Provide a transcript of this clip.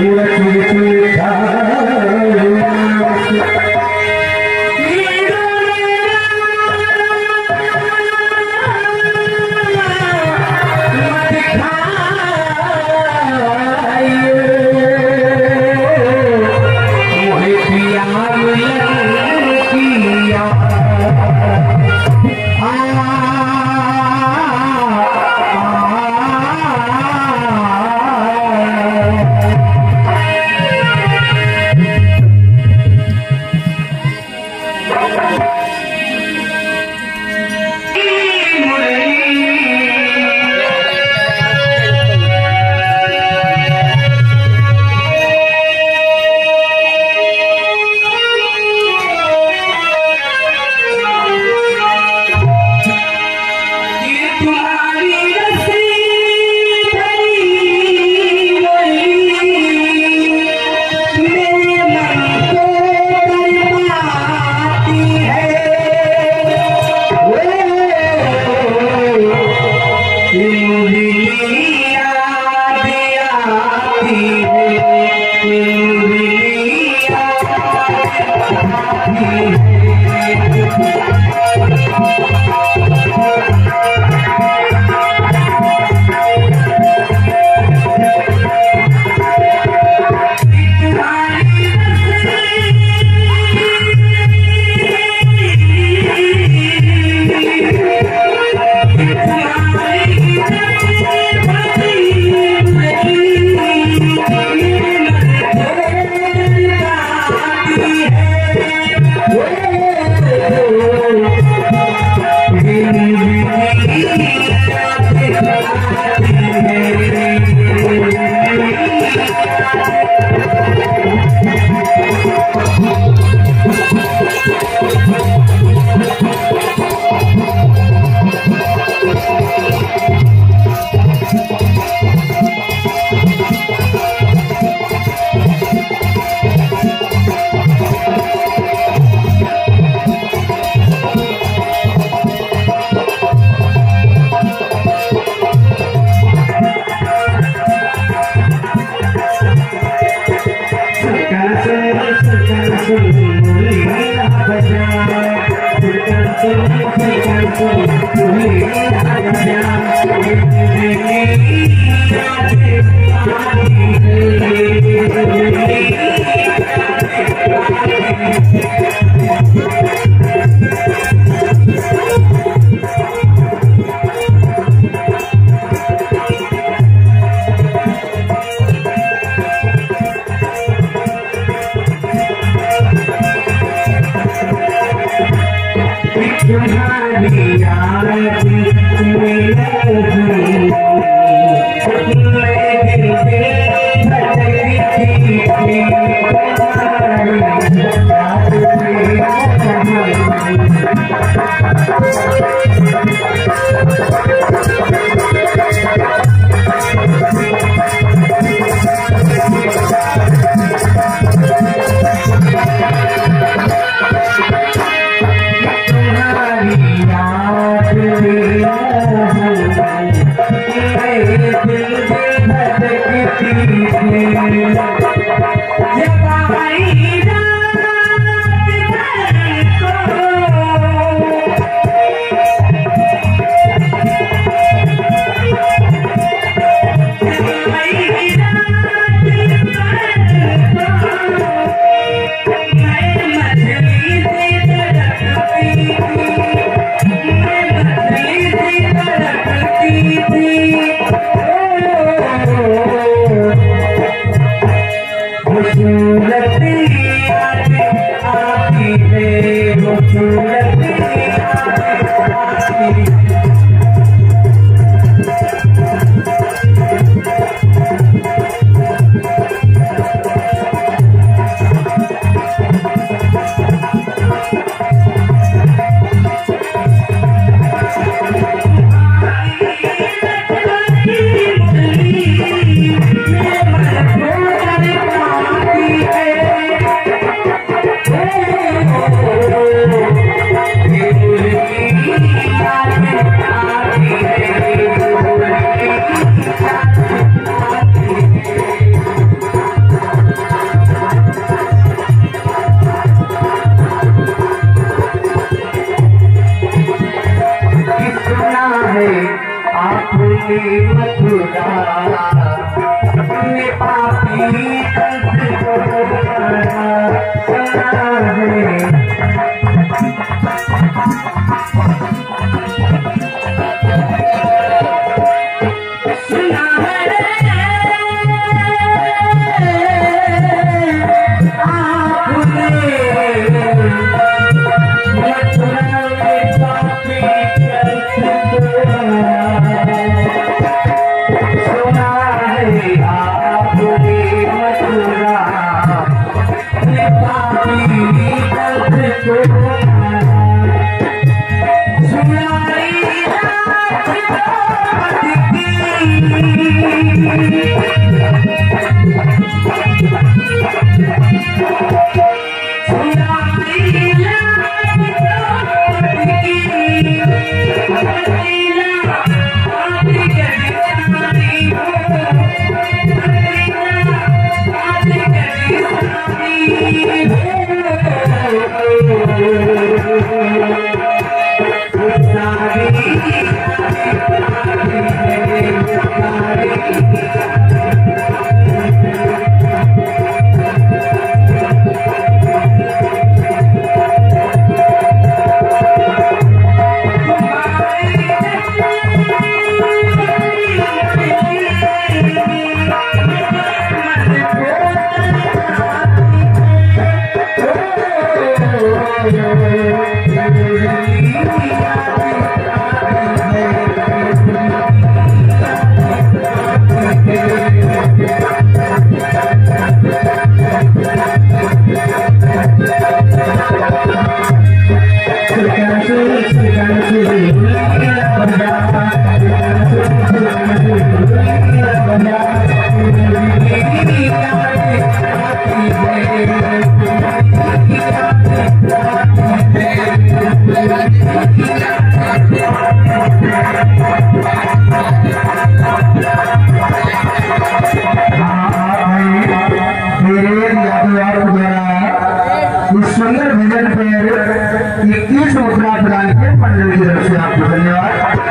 Lakshmi Thank you. You're not a big guy, you're a Yeah, bye. Let me. Yeah. सुंदर भजन पर इक्कीस मुद्रा प्रदान किए पंडित जी आपको धन्यवाद